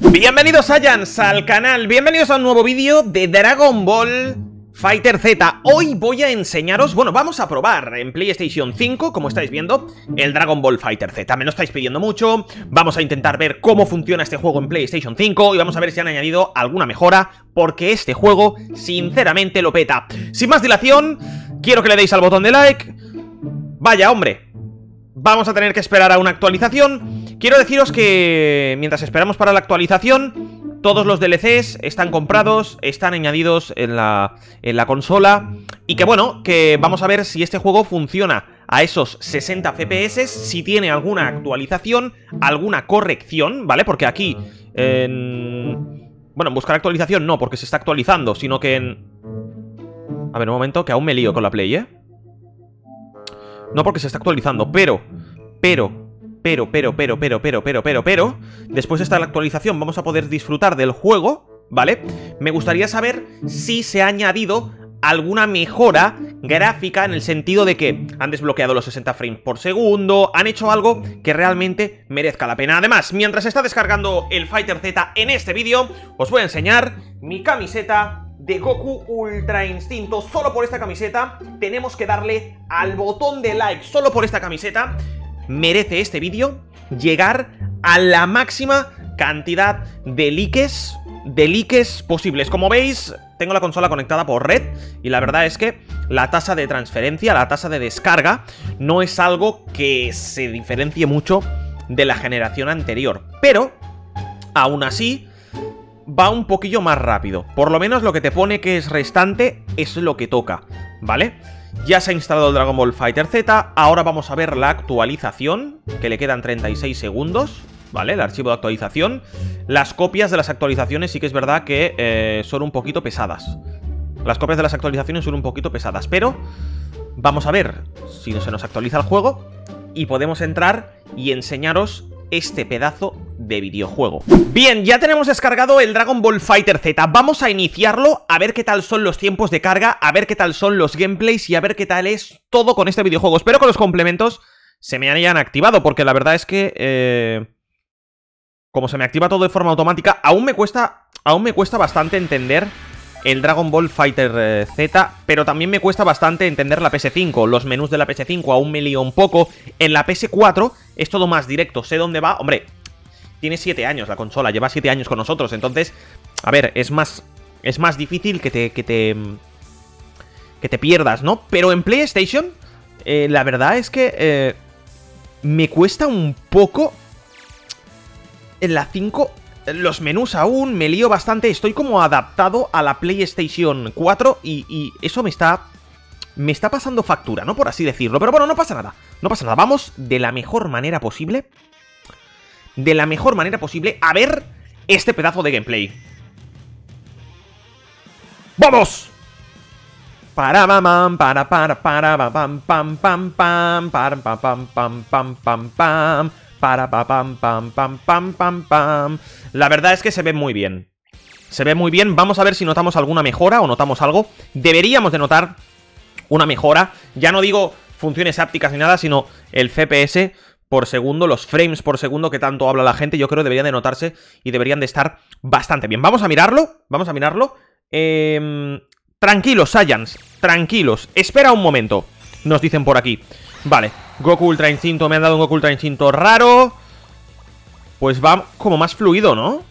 Bienvenidos Saiyans al canal, bienvenidos a un nuevo vídeo de Dragon Ball Fighter Z. Hoy voy a enseñaros, bueno, vamos a probar en PlayStation 5, como estáis viendo, el Dragon Ball Fighter Z. Me lo estáis pidiendo mucho, vamos a intentar ver cómo funciona este juego en PlayStation 5 Y vamos a ver si han añadido alguna mejora, porque este juego, sinceramente, lo peta. Sin más dilación, quiero que le deis al botón de like. Vaya, hombre, vamos a tener que esperar a una actualización Quiero deciros que mientras esperamos para la actualización, todos los DLCs están comprados, están añadidos en la, en la consola y que bueno, que vamos a ver si este juego funciona a esos 60 FPS, si tiene alguna actualización, alguna corrección, ¿vale? Porque aquí en... Bueno, en buscar actualización no, porque se está actualizando, sino que en... A ver, un momento, que aún me lío con la Play, ¿eh? No porque se está actualizando, pero... Pero pero, pero, pero, pero, pero, pero, pero, pero, después de esta actualización vamos a poder disfrutar del juego, ¿vale? Me gustaría saber si se ha añadido alguna mejora gráfica en el sentido de que han desbloqueado los 60 frames por segundo, han hecho algo que realmente merezca la pena. Además, mientras está descargando el Fighter Z en este vídeo, os voy a enseñar mi camiseta de Goku Ultra Instinto. Solo por esta camiseta tenemos que darle al botón de like, solo por esta camiseta merece este vídeo llegar a la máxima cantidad de likes, de likes posibles. Como veis, tengo la consola conectada por red y la verdad es que la tasa de transferencia, la tasa de descarga, no es algo que se diferencie mucho de la generación anterior. Pero, aún así, va un poquillo más rápido. Por lo menos lo que te pone que es restante es lo que toca, ¿vale? Ya se ha instalado el Dragon Ball Fighter Z, ahora vamos a ver la actualización, que le quedan 36 segundos, ¿vale? El archivo de actualización. Las copias de las actualizaciones sí que es verdad que eh, son un poquito pesadas. Las copias de las actualizaciones son un poquito pesadas, pero vamos a ver si no se nos actualiza el juego y podemos entrar y enseñaros este pedazo de videojuego. Bien, ya tenemos descargado el Dragon Ball Fighter Z. Vamos a iniciarlo, a ver qué tal son los tiempos de carga, a ver qué tal son los gameplays y a ver qué tal es todo con este videojuego. Espero que los complementos se me hayan activado, porque la verdad es que... Eh, como se me activa todo de forma automática, aún me cuesta, aún me cuesta bastante entender el Dragon Ball Fighter eh, Z, pero también me cuesta bastante entender la PS5. Los menús de la PS5 aún me lío un poco. En la PS4 es todo más directo, sé dónde va. Hombre, tiene 7 años la consola, lleva 7 años con nosotros, entonces, a ver, es más, es más difícil que te, que te, que te pierdas, ¿no? Pero en PlayStation, eh, la verdad es que eh, me cuesta un poco en la 5 los menús aún, me lío bastante, estoy como adaptado a la PlayStation 4 y, eso me está... Me está pasando factura, ¿no? Por así decirlo. Pero bueno, no pasa nada. No pasa nada. Vamos de la mejor manera posible. De la mejor manera posible a ver este pedazo de gameplay. ¡Vamos! Para pam para para para para pam pam pam pam para pam pam pam pam pam pam la verdad es que se ve muy bien. Se ve muy bien. Vamos a ver si notamos alguna mejora o notamos algo. Deberíamos de notar una mejora. Ya no digo funciones ápticas ni nada, sino el FPS por segundo, los frames por segundo que tanto habla la gente, yo creo que deberían de notarse y deberían de estar bastante bien. Vamos a mirarlo, vamos a mirarlo. Eh, tranquilos, Saiyans, tranquilos. Espera un momento, nos dicen por aquí. Vale, Goku Ultra Instinto, me han dado un Goku Ultra Instinto raro. Pues va como más fluido, ¿no?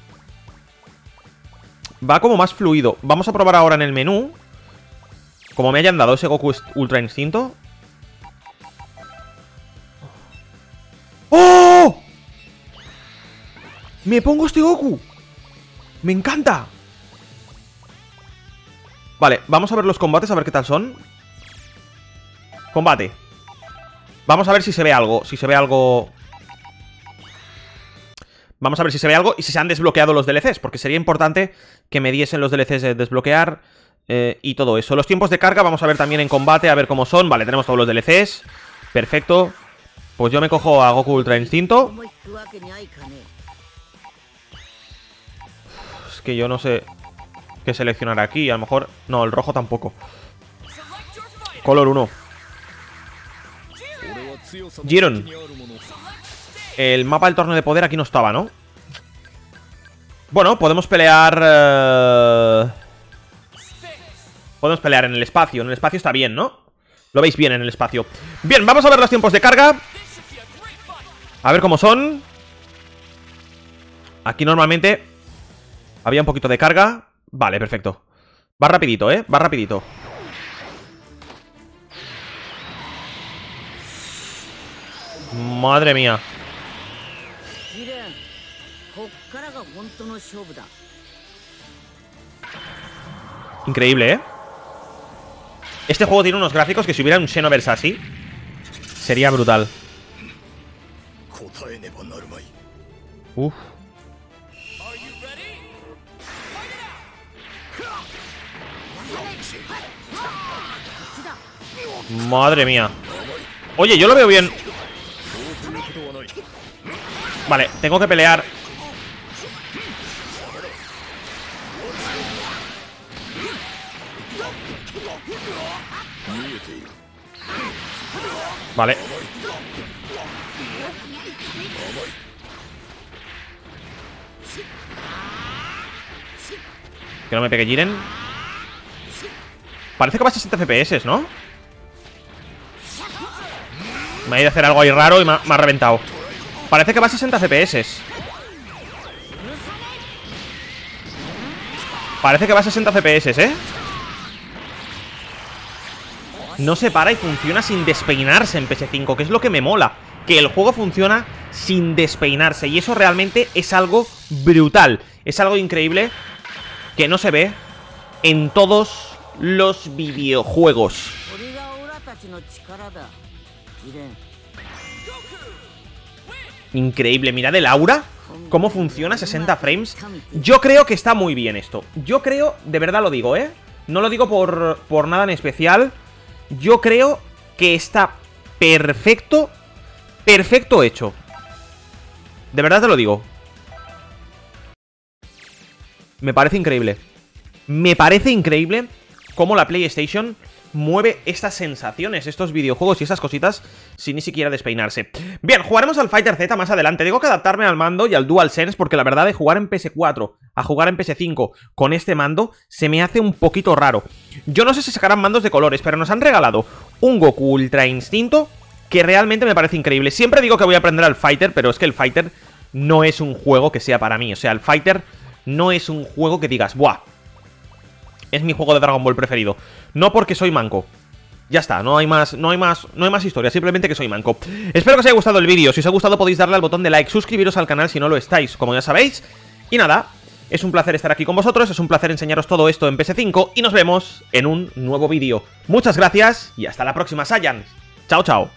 Va como más fluido Vamos a probar ahora en el menú Como me hayan dado ese Goku Ultra Instinto ¡Oh! Me pongo este Goku Me encanta Vale, vamos a ver los combates A ver qué tal son Combate Vamos a ver si se ve algo Si se ve algo Vamos a ver si se ve algo y si se han desbloqueado los DLCs, porque sería importante que me diesen los DLCs de desbloquear eh, y todo eso. Los tiempos de carga vamos a ver también en combate, a ver cómo son. Vale, tenemos todos los DLCs. Perfecto. Pues yo me cojo a Goku Ultra Instinto. Es que yo no sé qué seleccionar aquí. A lo mejor... No, el rojo tampoco. Color 1. Giron. El mapa del torneo de poder aquí no estaba, ¿no? Bueno, podemos pelear... eh, Podemos pelear en el espacio. En el espacio está bien, ¿no? Lo veis bien en el espacio. Bien, vamos a ver los tiempos de carga. A ver cómo son. Aquí normalmente había un poquito de carga. Vale, perfecto. Va rapidito, ¿eh? Va rapidito. Madre mía. Increíble, ¿eh? Este juego tiene unos gráficos que si hubiera un Xenoverse así, sería brutal. 答えねばなるまい Uf Madre mía Oye, yo lo veo bien ということはない Vale, tengo que pelear Vale Que no me pegue Jiren Parece que va a 60 FPS, ¿no? Me ha ido a hacer algo ahí raro y me ha, me ha reventado Parece que va a 60 FPS Parece que va a 60 FPS, ¿eh? no se para y funciona sin despeinarse en PS5, que es lo que me mola. Que el juego funciona sin despeinarse y eso realmente es algo brutal. Es algo increíble que no se ve en todos los videojuegos. Increíble, mirad el aura Cómo funciona, 60 frames Yo creo que está muy bien esto Yo creo, de verdad lo digo, ¿eh? No lo digo por, por nada en especial yo creo que está perfecto Perfecto hecho. De verdad te lo digo. Me parece increíble. Me parece increíble Cómo la PlayStation mueve estas sensaciones, estos videojuegos y esas cositas sin ni siquiera despeinarse. Bien, jugaremos al Fighter Z más adelante. Tengo que adaptarme al mando y al DualSense porque la verdad de jugar en PS4 a jugar en PS5 con este mando se me hace un poquito raro. Yo no sé si sacarán mandos de colores, pero nos han regalado un Goku Ultra Instinto que realmente me parece increíble. Siempre digo que voy a aprender al Fighter, pero es que el Fighter no es un juego que sea para mí. O sea, el Fighter no es un juego que digas, ¡buah! Es mi juego de Dragon Ball preferido. No porque soy manco. Ya está, no hay más, no hay más, no hay más historia, simplemente que soy manco. Espero que os haya gustado el vídeo. Si os ha gustado podéis darle al botón de like, suscribiros al canal si no lo estáis, como ya sabéis. Y nada, es un placer estar aquí con vosotros, es un placer enseñaros todo esto en PS5 y nos vemos en un nuevo vídeo. Muchas gracias y hasta la próxima, Saiyans. Chao, chao.